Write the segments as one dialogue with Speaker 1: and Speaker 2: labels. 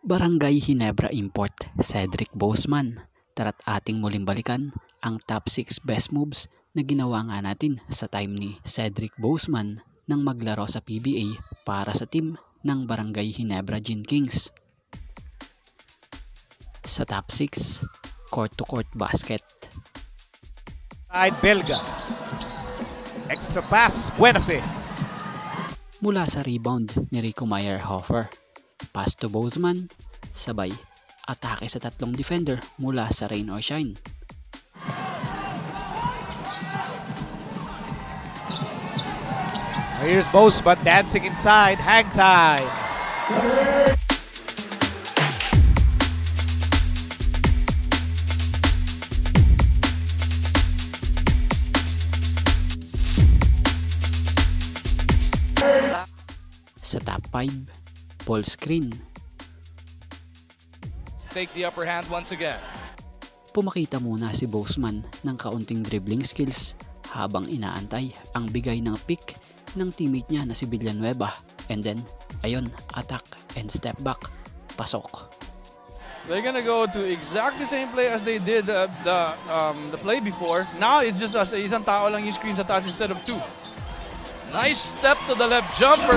Speaker 1: Barangay Hinebra Import, Cedric Boseman. Tara't ating muling balikan ang top 6 best moves na ginawa nga natin sa time ni Cedric Boseman nang maglaro sa PBA para sa team ng Barangay Hinebra Gin Kings. Sa top 6, court-to-court basket.
Speaker 2: Side Belga. Extra pass, Buenafe.
Speaker 1: Mula sa rebound ni Rico Meyerhofer. Pass to Boseman, sabay atake sa tatlong defender mula sa Rain or Shine.
Speaker 2: Here's Boseman dancing inside, hang time.
Speaker 1: Sa top 5, ball screen.
Speaker 3: take the upper hand once again.
Speaker 1: Pumakita muna si Boseman ng kaunting dribbling skills habang inaantay ang bigay ng pick ng teammate niya na si Villanueva. And then, ayun, attack and step back. Pasok.
Speaker 4: They're gonna go to exactly the same play as they did uh, the um, the play before. Now it's just as isang tao lang yung screen sa taas instead of two.
Speaker 3: Nice step to the left jumper.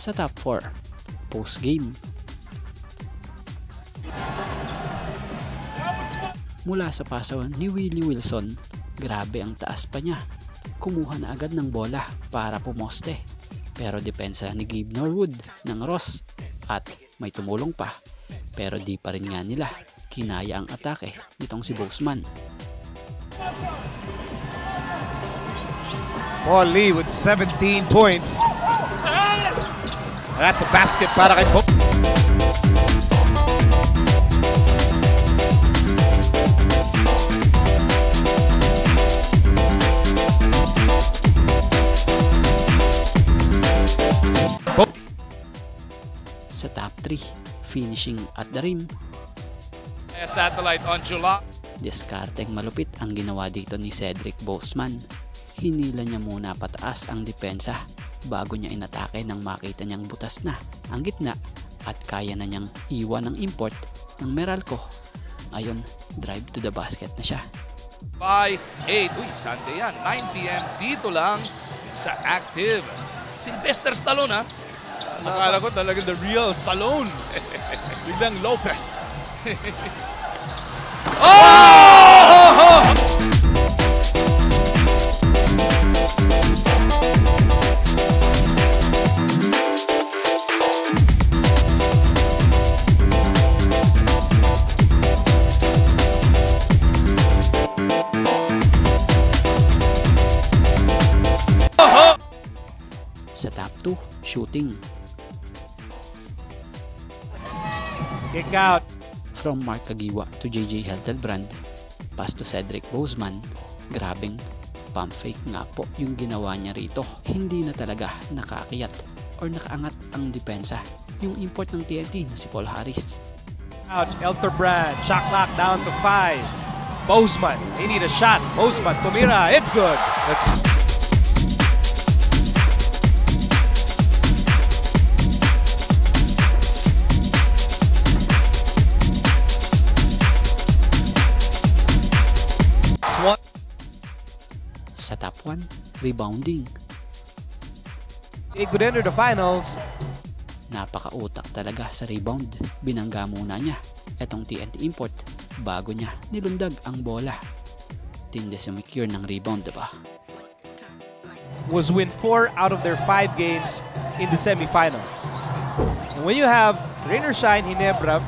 Speaker 1: Sa top 4, post game. Mula sa paso ni Willie Wilson, grabe ang taas pa niya. Kumuha na agad ng bola para pumoste. Pero depensa ni Gabe Norwood ng Ross at may tumulong pa. Pero di pa rin nga nila kinaya ang atake nitong si Boseman.
Speaker 2: Paul Lee with 17 points. That's a basket para kay. Bo-
Speaker 1: Sa top 3, finishing at the rim,
Speaker 3: satellite on July.
Speaker 1: Diskarteng malupit ang ginawa dito ni Cedric Boseman. Hinila niya muna pataas ang depensa bago niya inatake nang makita niyang butas na ang gitna at kaya na niyang iwan ang import ng Meralco. Ayon, drive to the basket na siya.
Speaker 3: by 8. Uy, Sunday yan. 9 p.m. Dito lang sa Active. Sylvester Stallone ha.
Speaker 4: Akala ko talaga the real Stallone. Biglang Lopez.
Speaker 3: Oh!
Speaker 1: Sa top 2, shooting.
Speaker 2: Kick out
Speaker 1: from Mark Kagiwa to JJ Heltelbrand, pass to Cedric Boseman, grabing pump fake nga po yung ginawa niya rito. Hindi na talaga nakaakyat or nakaangat ang depensa. Yung import ng TNT na si Paul Harris.
Speaker 2: Out, Elterbrand, shot clock down to 5. Bozeman, they need a shot. Bozeman, tumira, it's good. Let's... 1.
Speaker 1: Sa top 1, rebounding.
Speaker 2: It could enter the finals.
Speaker 1: Napakautak talaga sa rebound. Binangga muna niya. Etong TNT import bago niya nilundag ang bola. Tinde si McCure ng rebound, diba?
Speaker 2: Was win 4 out of their 5 games in the semifinals. And when you have rain shine, Hinebra,